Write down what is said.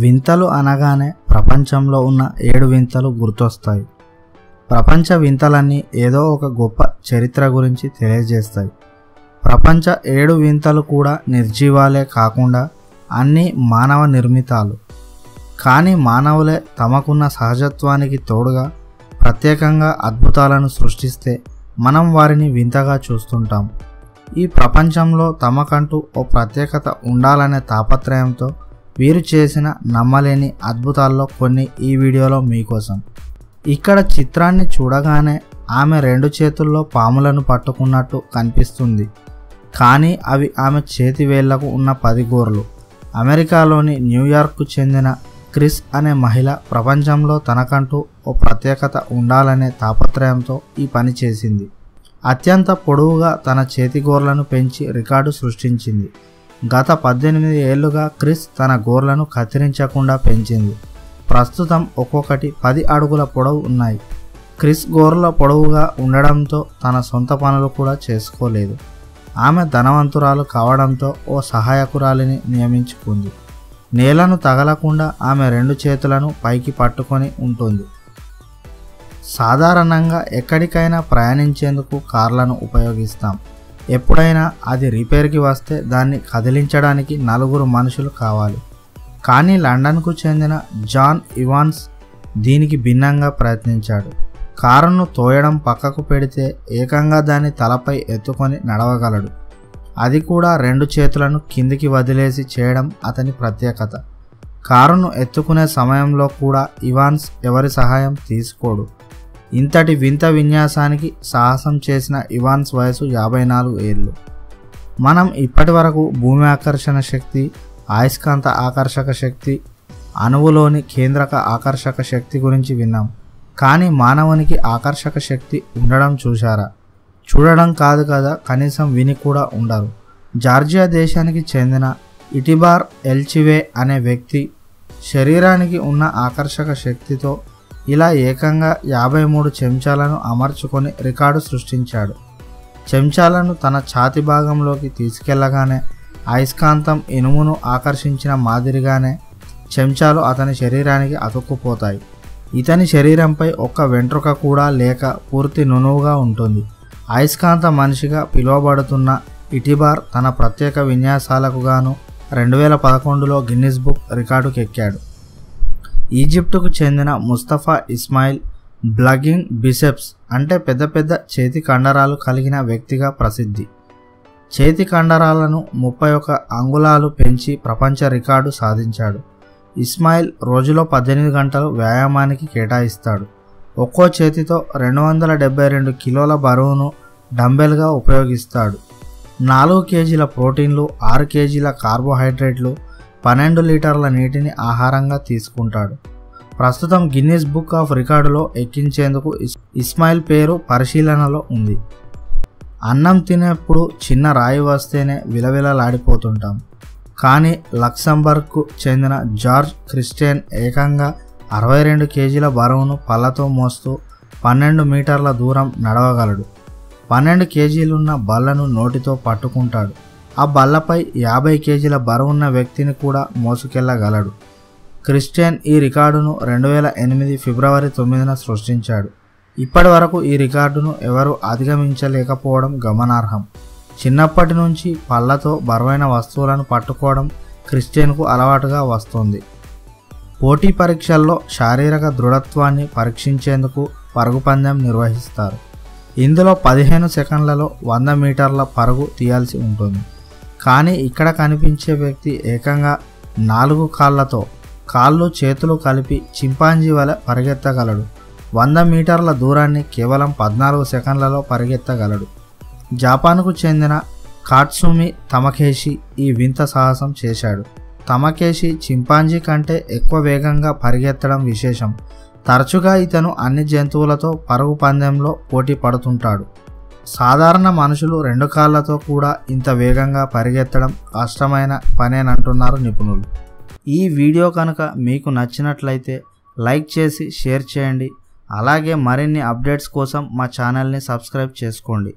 వింతలు అనగానే ప్రపంచంలో ఉన్న ఏడు వింతలు గుర్తొస్తాయి. ప్రపంచ వింతలన్నీ ఏదో ఒక గొప్ప చరిత్ర గురించి తెలియజేస్తాయి. ప్రపంచ ఏడు వింతలు కూడా నిర్జీవాలే కాకుండా అన్నీ మానవ నిర్మితాలు. కానీ మానవులే తమకున్న సహజత్వానికి తోడుగా ప్రత్యేకంగా అద్భుతాలను సృష్టిస్తే మనం వారిని వింతగా చూస్తుంటాం. ఈ ప్రపంచంలో తమకంటూ ఓ ప్రత్యేకత ఉండాలనే తాపత్రయంతో వీరు చేసిన నమ్మలేని అద్భుతాల్లో కొన్ని ఈ వీడియోలో మీకోసం. ఇక్కడ చిత్రాన్ని చూడగానే ఆమె రెండు చేతుల్లో పాములను పట్టుకున్నట్టు కనిపిస్తుంది. కానీ అవి ఆమె చేతి వేళ్ళకు ఉన్న పది గోర్లు. అమెరికాలోని న్యూయార్క్కు చెందిన క్రిస్ అనే మహిళ ప్రపంచంలో తనకంటూ ఓ ప్రత్యేకత ఉండాలనే తాపత్రయంతో ఈ పని చేసింది. అత్యంత పొడవుగా తన చేతి గోర్లను పెంచి రికార్డు సృష్టించింది. గత పద్దెనిమిది ఏళ్ళుగా క్రిస్ తన గోర్లను కత్తిరించకుండా పెంచింది. ప్రస్తుతం ఒక్కొక్కటి పది అడుగుల పొడవు ఉన్నాయి. క్రిస్ గోర్ల పొడవుగా ఉండడంతో తన సొంత పనులు కూడా చేసుకోలేదు. ఆమె ధనవంతురాలు కావడంతో ఓ సహాయకురాలిని నియమించుకుంది. నేలను తగలకుండా ఆమె రెండు చేతులను పైకి పట్టుకొని ఉంటుంది. సాధారణంగా ఎక్కడికైనా ప్రయాణించేందుకు కార్లను ఉపయోగిస్తాం. ఎప్పుడైనా అది రిపేర్కి వస్తే దాన్ని కదిలించడానికి నలుగురు మనుషులు కావాలి. కానీ లండన్కు చెందిన జాన్ ఇవాన్స్ దీనికి భిన్నంగా ప్రయత్నించాడు. కారును తోయడం పక్కకు పెడితే ఏకంగా దాన్ని తలపై ఎత్తుకొని నడవగలడు. అది కూడా రెండు చేతులను కిందికి వదిలేసి చేయడం అతని ప్రత్యేకత. కారును ఎత్తుకునే సమయంలో కూడా ఇవాన్స్ ఎవరి సహాయం తీసుకోడు. ఇంతటి వింత విన్యాసానికి సాహసం చేసిన ఇవాన్స్ వయసు యాభై నాలుగు ఏళ్ళు. మనం ఇప్పటి వరకు భూమి ఆకర్షణ శక్తి అయస్కాంత ఆకర్షక శక్తి అణువులోని కేంద్రక ఆకర్షక శక్తి గురించి విన్నాం. కానీ మానవునికి ఆకర్షక శక్తి ఉండడం చూశారా? చూడడం కాదు కదా కనీసం విని కూడా ఉండరు. జార్జియా దేశానికి చెందిన ఇటిబార్ ఎల్చివే అనే వ్యక్తి శరీరానికి ఉన్న ఆకర్షక శక్తితో ఇలా ఏకంగా యాభై మూడు చెంచాలను అమర్చుకొని రికార్డు సృష్టించాడు. చెంచాలను తన ఛాతి భాగంలోకి తీసుకెళ్ళగానే అయస్కాంతం ఇనుమును ఆకర్షించిన మాదిరిగానే చెంచాలు అతని శరీరానికి అతుక్కుపోతాయి. ఇతని శరీరంపై ఒక్క వెంట్రుక కూడా లేక పూర్తి నునువుగా ఉంటుంది. అయస్కాంత మనిషిగా పిలువబడుతున్న ఇటిబార్ తన ప్రత్యేక విన్యాసాలకు గాను రెండు వేల పదకొండులో గిన్నిస్ బుక్ రికార్డుకెక్కాడు. ఈజిప్టుకు చెందిన ముస్తఫా ఇస్మాయిల్ బ్లగింగ్ బిసెప్స్ అంటే పెద్ద పెద్ద చేతి కండరాలు కలిగిన వ్యక్తిగా ప్రసిద్ధి. చేతి కండరాలను ముప్పై ఒక అంగుళాలు పెంచి ప్రపంచ రికార్డు సాధించాడు. ఇస్మాయిల్ రోజులో పద్దెనిమిది గంటలు వ్యాయామానికి కేటాయిస్తాడు. ఒక్కో చేతితో రెండు వందల డెబ్బై రెండు కిలోల బరువును డంబెల్గా ఉపయోగిస్తాడు. నాలుగు కేజీల ప్రోటీన్లు ఆరు కేజీల కార్బోహైడ్రేట్లు పన్నెండు లీటర్ల నీటిని ఆహారంగా తీసుకుంటాడు. ప్రస్తుతం గిన్నీస్ బుక్ ఆఫ్ రికార్డులో ఎక్కించేందుకు ఇస్మాయిల్ పేరు పరిశీలనలో ఉంది. అన్నం తినేప్పుడు చిన్న రాయి వస్తేనే విలవిలలాడిపోతుంటాం. కానీ లక్సంబర్గ్కు చెందిన జార్జ్ క్రిస్టియన్ ఏకంగా అరవై రెండు కేజీల బరువును పళ్ళతో మోస్తూ పన్నెండు మీటర్ల దూరం నడవగలడు. పన్నెండు కేజీలున్న బల్లను నోటితో పట్టుకుంటాడు. ఆ బల్లపై యాభై కేజీల బరువున్న వ్యక్తిని కూడా మోసుకెళ్ళగలడు. క్రిస్టియన్ ఈ రికార్డును రెండు వేల ఎనిమిది ఫిబ్రవరి తొమ్మిదిన సృష్టించాడు. ఇప్పటి వరకు ఈ రికార్డును ఎవరు అధిగమించలేకపోవడం గమనార్హం. చిన్నప్పటి నుంచి పళ్ళతో బరువైన వస్తువులను పట్టుకోవడం క్రిస్టియన్కు అలవాటుగా వస్తుంది. పోటీ పరీక్షల్లో శారీరక దృఢత్వాన్ని పరీక్షించేందుకు పరుగు పందెం నిర్వహిస్తారు. ఇందులో పదిహేను సెకండ్లలో వంద మీటర్ల పరుగు తీయాల్సి ఉంటుంది. కానీ ఇక్కడ కనిపించే వ్యక్తి ఏకంగా నాలుగు కాళ్ళతో కాళ్ళు చేతులు కలిపి చింపాంజీ వలె పరిగెత్తగలడు. వంద మీటర్ల దూరాన్ని కేవలం పద్నాలుగు సెకండ్లలో పరిగెత్తగలడు. జపాన్కు చెందిన కాట్సుమి తమకేషి ఈ వింత సాహసం చేశాడు. తమకేషి చింపాంజీ కంటే ఎక్కువ వేగంగా పరిగెత్తడం విశేషం. తరచుగా ఇతను అన్ని జంతువులతో పరుగు పందెంలో పోటీ పడుతుంటాడు. సాధారణ మనుషులు రెండు కాళ్ళతో కూడా ఇంత వేగంగా పరిగెత్తడం కష్టమైన పనేనంటున్నారు నిపుణులు. ఈ వీడియో కనుక మీకు నచ్చినట్లయితే లైక్ చేసి షేర్ చేయండి. అలాగే మరిన్ని అప్డేట్స్ కోసం మా ఛానల్ని సబ్స్క్రైబ్ చేసుకోండి.